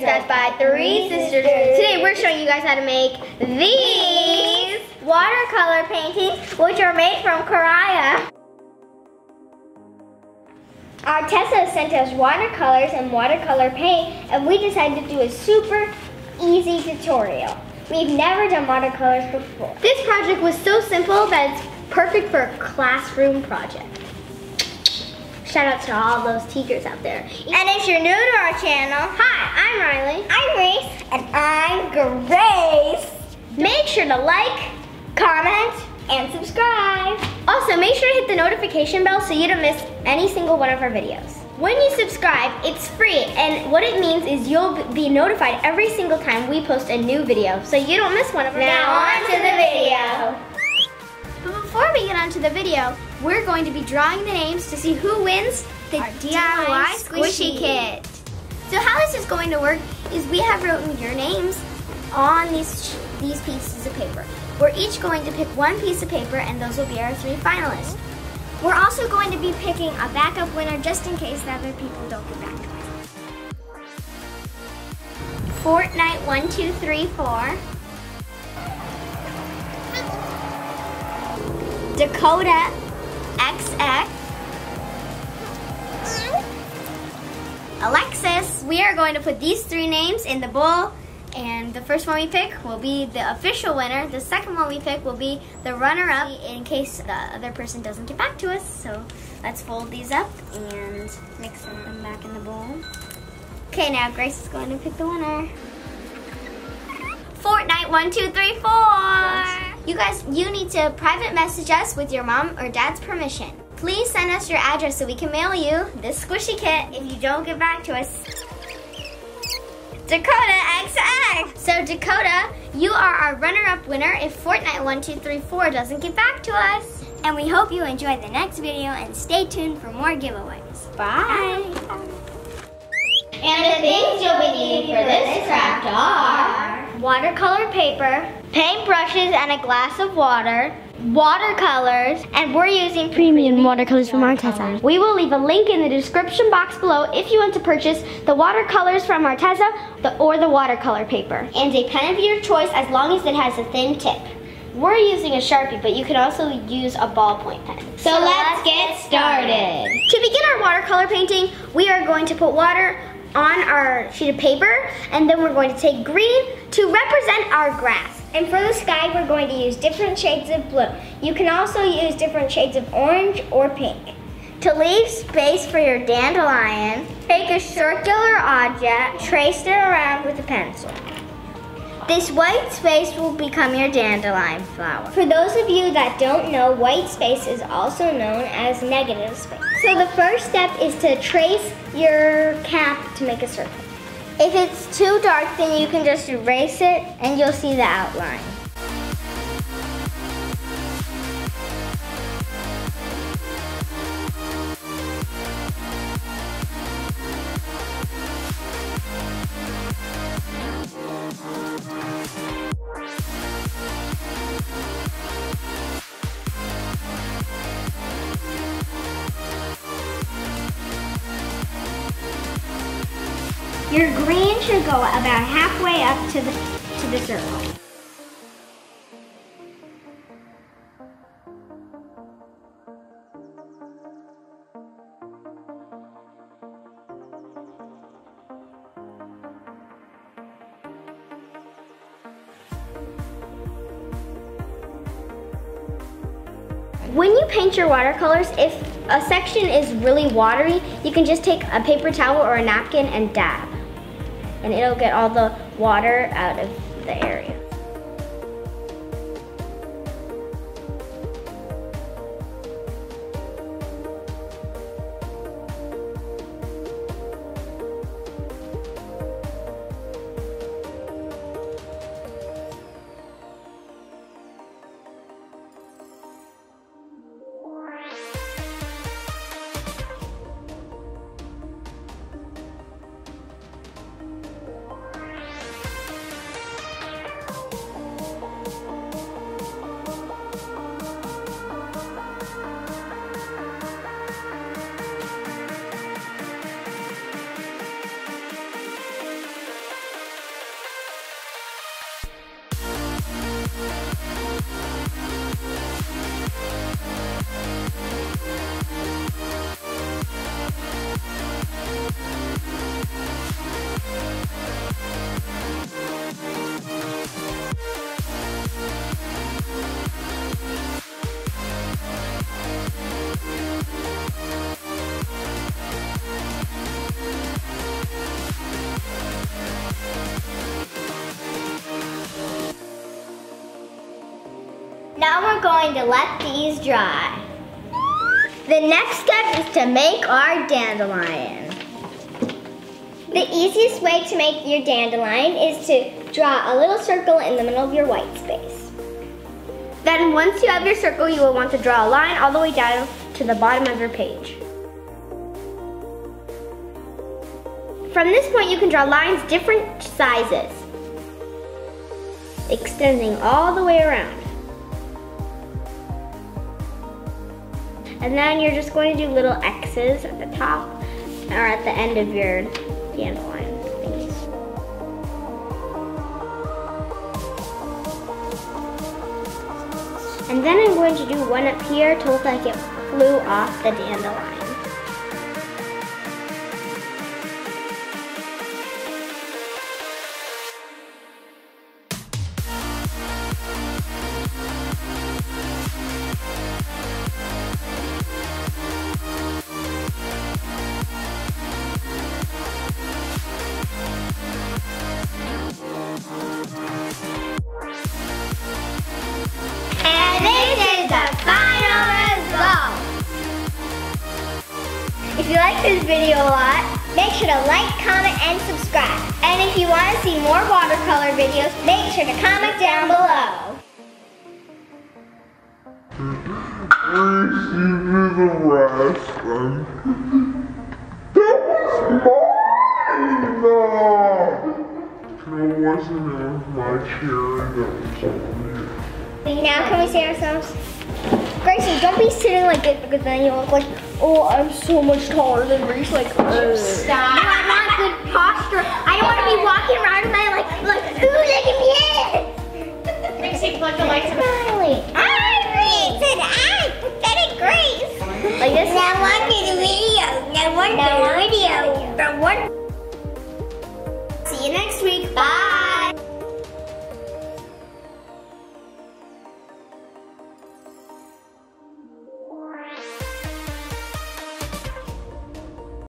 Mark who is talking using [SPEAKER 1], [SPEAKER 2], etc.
[SPEAKER 1] Guys by Three Sisters. Today we're showing you guys how to make these watercolor paintings, which are made from Karaya. Arteza sent us watercolors and watercolor paint, and we decided to do a super easy tutorial. We've never done watercolors before. This project was so simple that it's perfect for a classroom project. Shout out to all those teachers out there. And if you're new to our channel, hi, I'm Riley. I'm Reese. And I'm Grace. Make sure to like, comment, and subscribe. Also, make sure to hit the notification bell so you don't miss any single one of our videos. When you subscribe, it's free, and what it means is you'll be notified every single time we post a new video, so you don't miss one of our Now on to the video. The video, we're going to be drawing the names to see who wins the Our DIY squishy. kit. So how this is going to work is we have written your names on these, these pieces of paper. We're each going to pick one piece of paper and those will be our three finalists. We're also going to be picking a backup winner just in case the other people don't get back to us. Fortnite 1234. Dakota XX. Alexis. We are going to put these three names in the bowl and the first one we pick will be the official winner. The second one we pick will be the runner-up in case the other person doesn't get back to us. So let's fold these up and mix them back in the bowl. Okay, now Grace is going to pick the winner. Fortnite one, two, three, four. You guys, you need to private message us with your mom or dad's permission. Please send us your address so we can mail you this squishy kit if you don't get back to us. Dakota XX! So Dakota, you are our runner-up winner if Fortnite 1234 doesn't get back to us. And we hope you enjoy the next video and stay tuned for more giveaways. Bye! And the things you'll be needing for this craft are watercolor paper, paint brushes and a glass of water, watercolors, and we're using premium watercolors from Arteza. We will leave a link in the description box below if you want to purchase the watercolors from Arteza the, or the watercolor paper. And a pen of your choice as long as it has a thin tip. We're using a Sharpie, but you can also use a ballpoint pen. So, so let's, let's get started. To begin our watercolor painting, we are going to put water on our sheet of paper, and then we're going to take green to represent our grass. And for the sky, we're going to use different shades of blue. You can also use different shades of orange or pink. To leave space for your dandelion, take a circular object, trace it around with a pencil. This white space will become your dandelion flower. For those of you that don't know, white space is also known as negative space. So the first step is to trace your cap to make a circle. If it's too dark, then you can just erase it and you'll see the outline. Your green should go about halfway up to the, to the circle. When you paint your watercolors, if a section is really watery, you can just take a paper towel or a napkin and dab and it'll get all the water out of the area. Going to let these dry. The next step is to make our dandelion. The easiest way to make your dandelion is to draw a little circle in the middle of your white space. Then once you have your circle, you will want to draw a line all the way down to the bottom of your page. From this point, you can draw lines different sizes, extending all the way around. And then you're just going to do little X's at the top or at the end of your dandelion. And then I'm going to do one up here to look like it flew off the dandelion. Like this video a lot, make sure to like, comment, and subscribe. And if you want to see more watercolor videos, make sure to comment down below.
[SPEAKER 2] Please give me the rest that was mine! No, it wasn't my cherry that was over here.
[SPEAKER 1] Now can we see ourselves? Gracie, don't be sitting like this because then you look like, oh, I'm so much taller than Grace. Like, oh.
[SPEAKER 3] Stop.
[SPEAKER 1] No, I want good posture. I don't want to be walking around with my like, like, ooh, look at me.
[SPEAKER 3] Dixie, plug the lights in.
[SPEAKER 1] Finally. I'm Grace and I'm pathetic Grace. Like this? Now watch the video. Now watch the video. Now watch. See you next week. Bye.